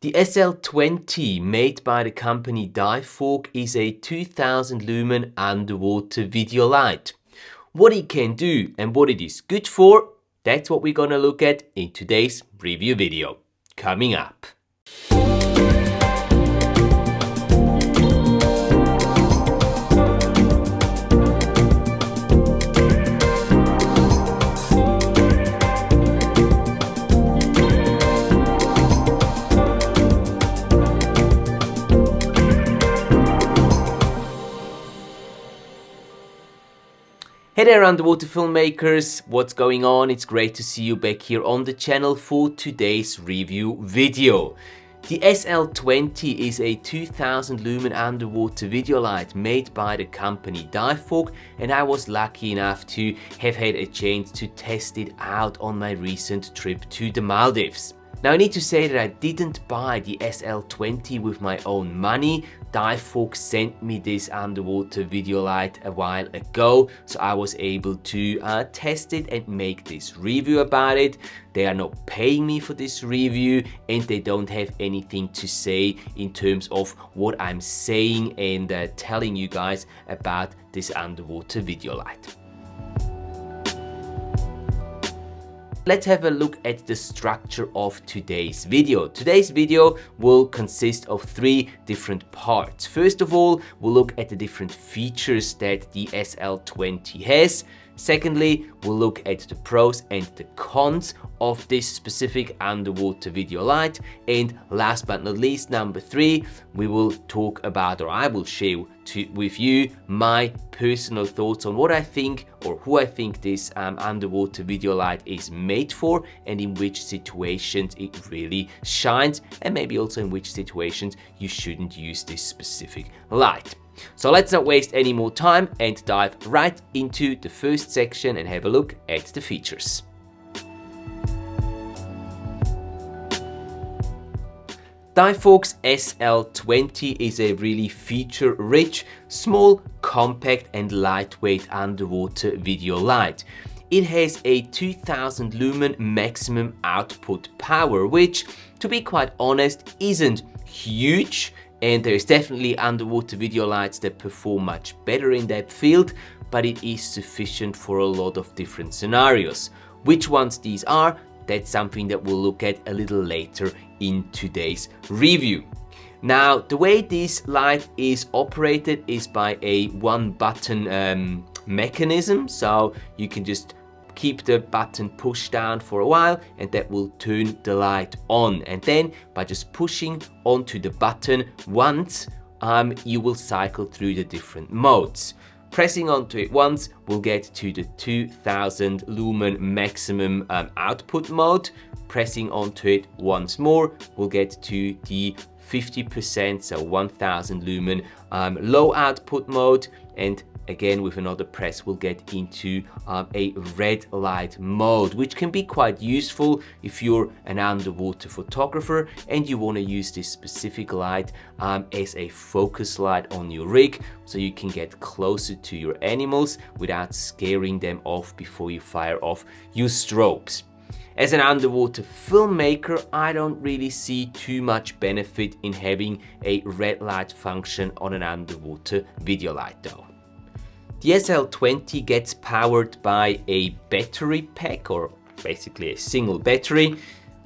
The SL20 made by the company Divevolk is a 2000 lumen underwater video light. What it can do and what it is good for, that's what we're gonna look at in today's review video. Coming up. Hey there underwater filmmakers, what's going on? It's great to see you back here on the channel for today's review video. The SL20 is a 2000 lumen underwater video light made by the company Divevolk and I was lucky enough to have had a chance to test it out on my recent trip to the Maldives. Now I need to say that I didn't buy the SL20 with my own money. Divevolk sent me this underwater video light a while ago, so I was able to uh, test it and make this review about it. They are not paying me for this review and they don't have anything to say in terms of what I'm saying and uh, telling you guys about this underwater video light. Let's have a look at the structure of today's video. Today's video will consist of three different parts. First of all, we'll look at the different features that the SL20 has. Secondly, we'll look at the pros and the cons of this specific underwater video light. And last but not least, number three, we will talk about, or I will share to, with you my personal thoughts on what I think or who I think this um, underwater video light is made for and in which situations it really shines and maybe also in which situations you shouldn't use this specific light. So let's not waste any more time and dive right into the first section and have a look at the features. Divevolk's SL20 is a really feature-rich, small, compact and lightweight underwater video light. It has a 2000 lumen maximum output power, which, to be quite honest, isn't huge, and there's definitely underwater video lights that perform much better in that field, but it is sufficient for a lot of different scenarios. Which ones these are, that's something that we'll look at a little later in today's review. Now, the way this light is operated is by a one button um, mechanism. So you can just keep the button pushed down for a while and that will turn the light on. And then by just pushing onto the button once, um, you will cycle through the different modes. Pressing onto it once will get to the 2000 lumen maximum um, output mode. Pressing onto it once more will get to the 50%, so 1000 lumen um, low output mode. And again with another press we'll get into um, a red light mode which can be quite useful if you're an underwater photographer and you want to use this specific light um, as a focus light on your rig so you can get closer to your animals without scaring them off before you fire off your strobes. As an underwater filmmaker, I don't really see too much benefit in having a red light function on an underwater video light though. The SL20 gets powered by a battery pack or basically a single battery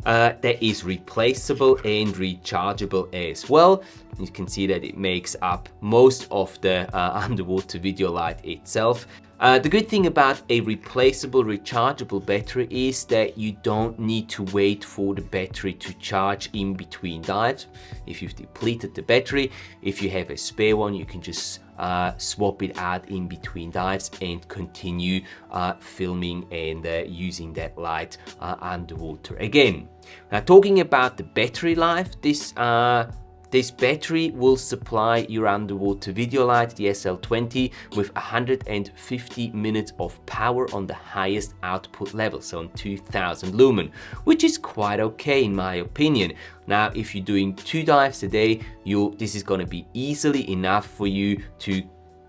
uh, that is replaceable and rechargeable as well. You can see that it makes up most of the uh, underwater video light itself. Uh, the good thing about a replaceable rechargeable battery is that you don't need to wait for the battery to charge in between dives. If you've depleted the battery, if you have a spare one, you can just uh, swap it out in between dives and continue uh, filming and uh, using that light uh, underwater again. Now talking about the battery life, this uh, this battery will supply your underwater video light, the SL20, with 150 minutes of power on the highest output level, so on 2000 lumen, which is quite okay in my opinion. Now, if you're doing two dives a day, this is gonna be easily enough for you to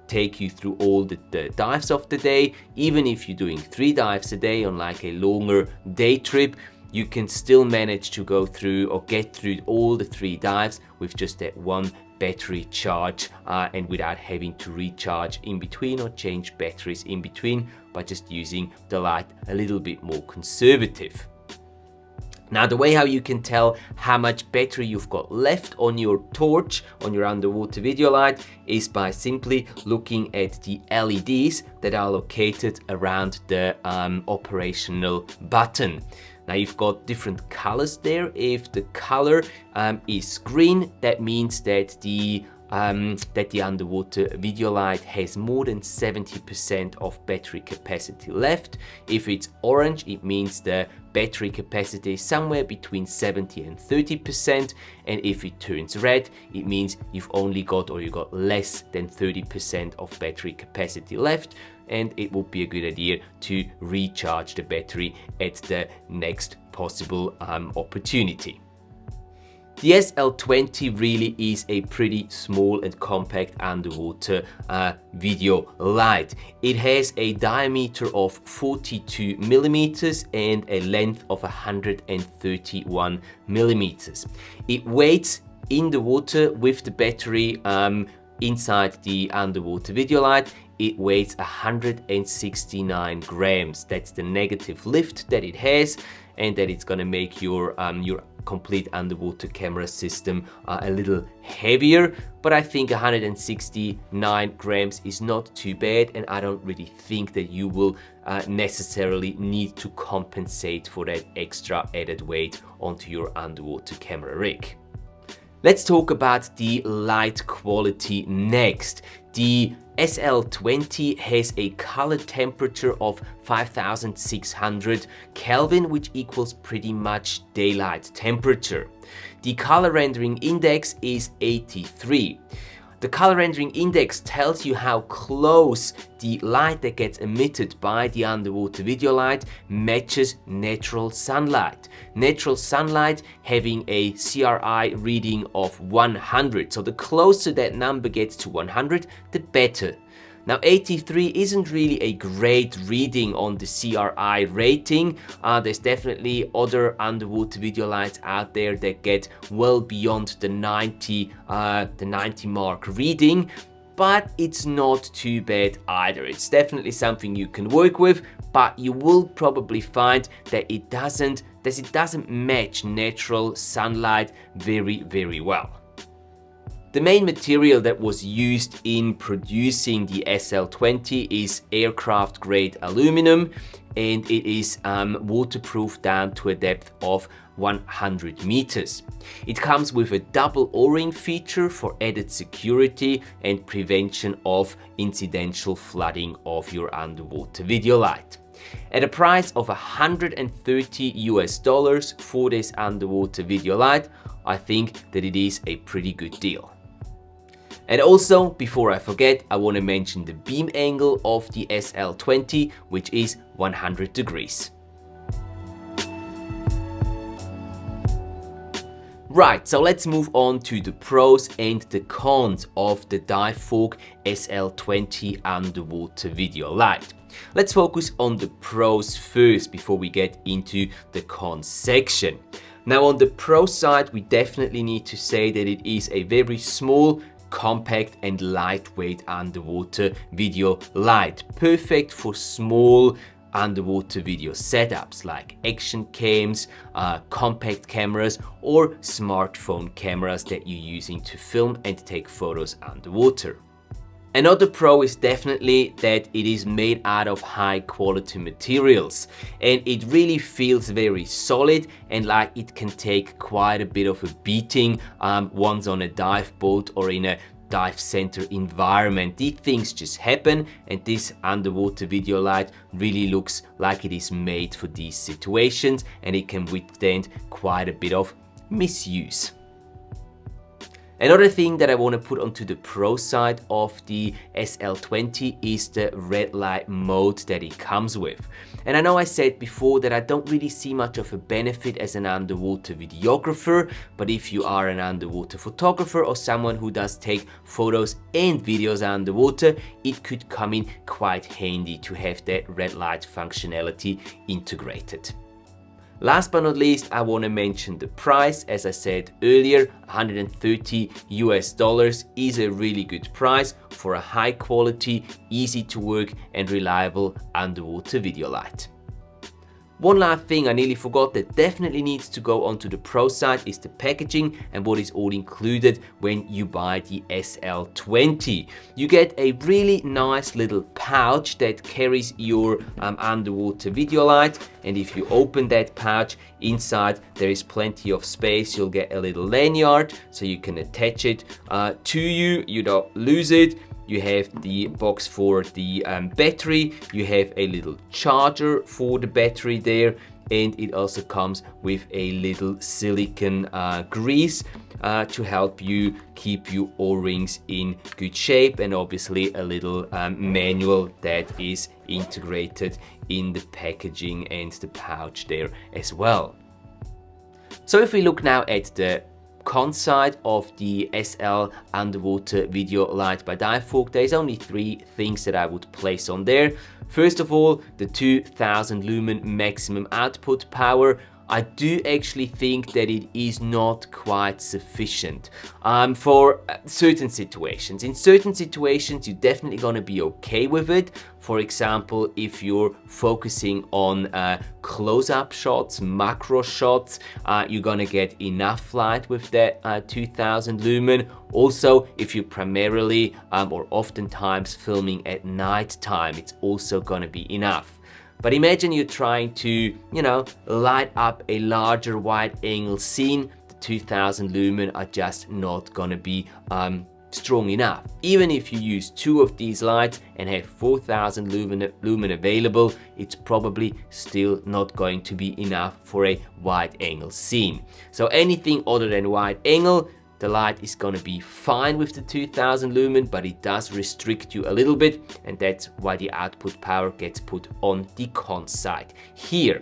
take you through all the, the, dives of the day. Even if you're doing three dives a day on like a longer day trip, you can still manage to go through or get through all the three dives with just that one battery charge uh, and without having to recharge in between or change batteries in between by just using the light a little bit more conservative. Now the way how you can tell how much battery you've got left on your torch, on your underwater video light, is by simply looking at the LEDs that are located around the um, operational button. Now you've got different colors there. If the color um, is green, that means that the um, that the underwater video light has more than 70% of battery capacity left. If it's orange, it means the battery capacity is somewhere between 70 and 30%. And if it turns red, it means you've only got or you got less than 30% of battery capacity left and it would be a good idea to recharge the battery at the next possible um, opportunity. The SL20 really is a pretty small and compact underwater uh, video light. It has a diameter of 42 millimeters and a length of 131 millimeters. It weighs in the water with the battery um, inside the underwater video light it weighs 169 grams. That's the negative lift that it has and that it's gonna make your, um, your complete underwater camera system uh, a little heavier but I think 169 grams is not too bad and I don't really think that you will uh, necessarily need to compensate for that extra added weight onto your underwater camera rig. Let's talk about the light quality next. The SL20 has a color temperature of 5600 Kelvin, which equals pretty much daylight temperature. The color rendering index is 83. The color rendering index tells you how close the light that gets emitted by the underwater video light matches natural sunlight. Natural sunlight having a CRI reading of 100. So the closer that number gets to 100, the better. Now 83 isn't really a great reading on the CRI rating. Uh, there's definitely other underwater video lights out there that get well beyond the 90, uh, the 90 mark reading but it's not too bad either. It's definitely something you can work with, but you will probably find that it doesn't that it doesn't match natural sunlight very very well. The main material that was used in producing the SL20 is aircraft grade aluminum and it is um, waterproof down to a depth of 100 meters. It comes with a double o-ring feature for added security and prevention of incidental flooding of your underwater video light. At a price of 130 US dollars for this underwater video light, I think that it is a pretty good deal. And also, before I forget, I want to mention the beam angle of the SL20, which is 100 degrees. Right, so let's move on to the pros and the cons of the Divevolk SL20 underwater video light. Let's focus on the pros first before we get into the cons section. Now on the pro side, we definitely need to say that it is a very small, compact and lightweight underwater video light. Perfect for small underwater video setups like action cams, uh, compact cameras or smartphone cameras that you're using to film and take photos underwater. Another pro is definitely that it is made out of high quality materials and it really feels very solid and like it can take quite a bit of a beating um, once on a dive boat or in a dive center environment. These things just happen and this underwater video light really looks like it is made for these situations and it can withstand quite a bit of misuse. Another thing that I want to put onto the pro side of the SL20 is the red light mode that it comes with. And I know I said before that I don't really see much of a benefit as an underwater videographer, but if you are an underwater photographer or someone who does take photos and videos underwater, it could come in quite handy to have that red light functionality integrated. Last but not least, I want to mention the price. As I said earlier, 130 US dollars is a really good price for a high quality, easy to work and reliable underwater video light. One last thing I nearly forgot that definitely needs to go onto the pro side is the packaging and what is all included when you buy the SL20. You get a really nice little pouch that carries your um, underwater video light and if you open that pouch inside there is plenty of space. You'll get a little lanyard so you can attach it uh, to you. You don't lose it you have the box for the um, battery, you have a little charger for the battery there, and it also comes with a little silicon uh, grease uh, to help you keep your o-rings in good shape and obviously a little um, manual that is integrated in the packaging and the pouch there as well. So if we look now at the con side of the SL underwater video light by Divevolk, there's only three things that I would place on there. First of all, the 2000 lumen maximum output power. I do actually think that it is not quite sufficient um, for uh, certain situations. In certain situations, you're definitely going to be okay with it. For example, if you're focusing on uh, close-up shots, macro shots, uh, you're going to get enough light with that uh, 2000 lumen. Also, if you're primarily um, or oftentimes filming at night time, it's also going to be enough. But imagine you're trying to, you know, light up a larger wide angle scene. The 2000 lumen are just not gonna be um, strong enough. Even if you use two of these lights and have 4000 lumen, lumen available, it's probably still not going to be enough for a wide angle scene. So anything other than wide angle, the light is gonna be fine with the 2000 lumen, but it does restrict you a little bit, and that's why the output power gets put on the con side here.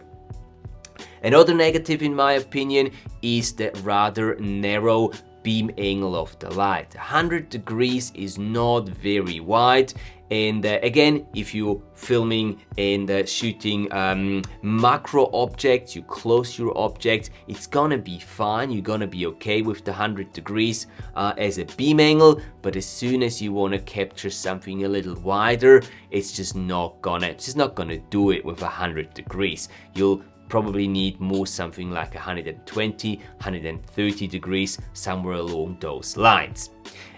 Another negative in my opinion is the rather narrow beam angle of the light. 100 degrees is not very wide and uh, again if you're filming and uh, shooting um, macro objects you close your object it's gonna be fine. You're gonna be okay with the 100 degrees uh, as a beam angle. But as soon as you want to capture something a little wider it's just not gonna it's just not gonna do it with 100 degrees. You'll probably need more something like 120, 130 degrees, somewhere along those lines.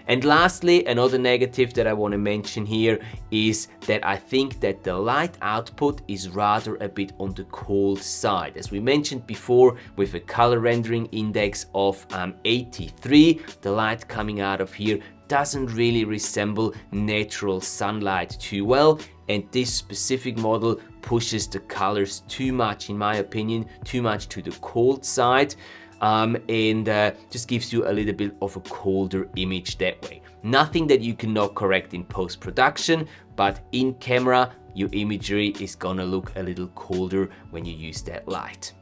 And lastly, another negative that I want to mention here is that I think that the light output is rather a bit on the cold side. As we mentioned before, with a color rendering index of um, 83, the light coming out of here doesn't really resemble natural sunlight too well and this specific model pushes the colors too much in my opinion too much to the cold side um, and uh, just gives you a little bit of a colder image that way nothing that you cannot correct in post-production but in camera your imagery is gonna look a little colder when you use that light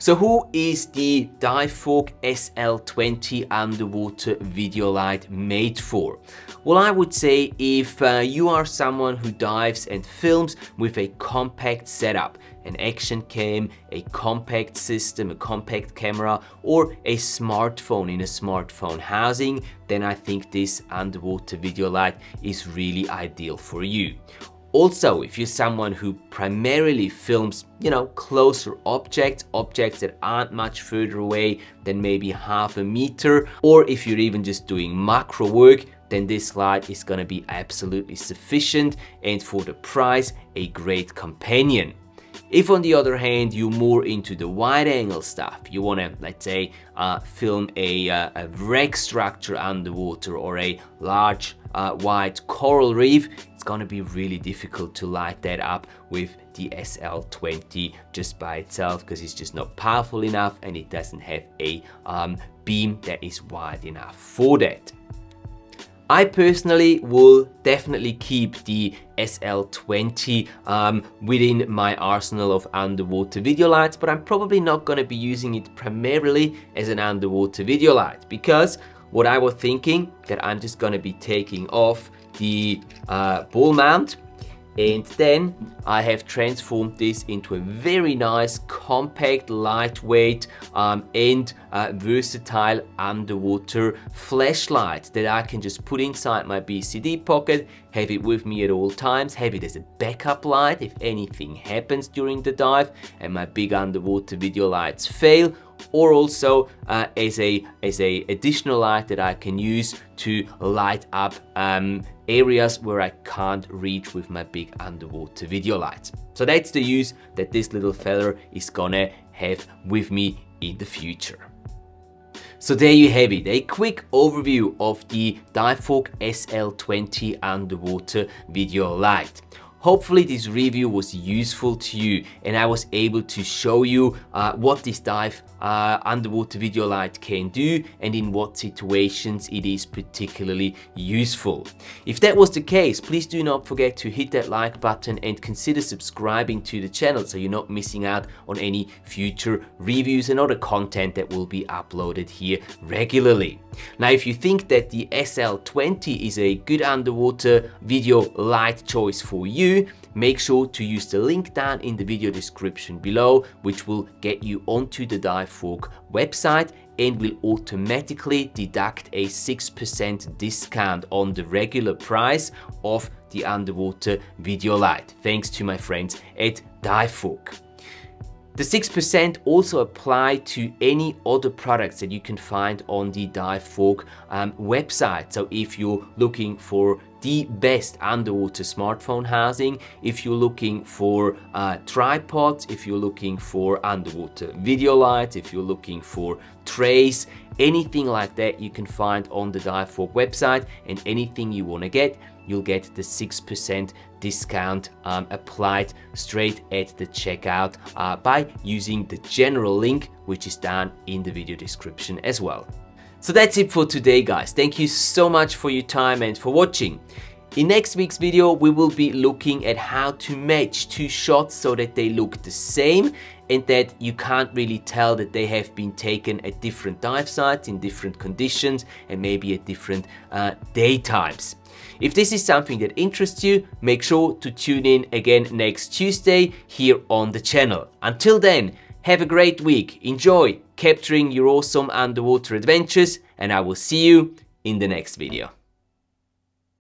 So who is the Divevolk SL20 underwater video light made for? Well, I would say if uh, you are someone who dives and films with a compact setup, an action cam, a compact system, a compact camera, or a smartphone in a smartphone housing, then I think this underwater video light is really ideal for you. Also, if you're someone who primarily films, you know, closer objects, objects that aren't much further away than maybe half a meter, or if you're even just doing macro work, then this light is gonna be absolutely sufficient and for the price, a great companion. If on the other hand you're more into the wide angle stuff, you wanna, let's say, uh, film a, uh, a wreck structure underwater or a large uh, wide coral reef, it's gonna be really difficult to light that up with the SL20 just by itself because it's just not powerful enough and it doesn't have a um, beam that is wide enough for that. I personally will definitely keep the SL20 um, within my arsenal of underwater video lights, but I'm probably not going to be using it primarily as an underwater video light because what I was thinking that I'm just going to be taking off the uh, ball mount and then I have transformed this into a very nice, compact, lightweight um, and uh, versatile underwater flashlight that I can just put inside my BCD pocket, have it with me at all times, have it as a backup light if anything happens during the dive and my big underwater video lights fail or also uh, as a as a additional light that I can use to light up um, areas where I can't reach with my big underwater video lights. So that's the use that this little feller is gonna have with me in the future. So there you have it, a quick overview of the Divevolk SL20 underwater video light. Hopefully this review was useful to you and I was able to show you uh, what this dive uh, underwater video light can do and in what situations it is particularly useful. If that was the case, please do not forget to hit that like button and consider subscribing to the channel so you're not missing out on any future reviews and other content that will be uploaded here regularly. Now if you think that the SL20 is a good underwater video light choice for you, make sure to use the link down in the video description below, which will get you onto the Divevolk website and will automatically deduct a 6% discount on the regular price of the underwater video light, thanks to my friends at Divevolk. The 6% also apply to any other products that you can find on the Divevolk um, website. So if you're looking for the best underwater smartphone housing, if you're looking for uh, tripods, if you're looking for underwater video lights, if you're looking for trays, anything like that you can find on the Divevolk website and anything you want to get, you'll get the 6% discount um, applied straight at the checkout uh, by using the general link which is down in the video description as well. So that's it for today guys. Thank you so much for your time and for watching. In next week's video, we will be looking at how to match two shots so that they look the same and that you can't really tell that they have been taken at different dive sites in different conditions and maybe at different uh, day times. If this is something that interests you, make sure to tune in again next Tuesday here on the channel. Until then, have a great week, enjoy capturing your awesome underwater adventures and I will see you in the next video.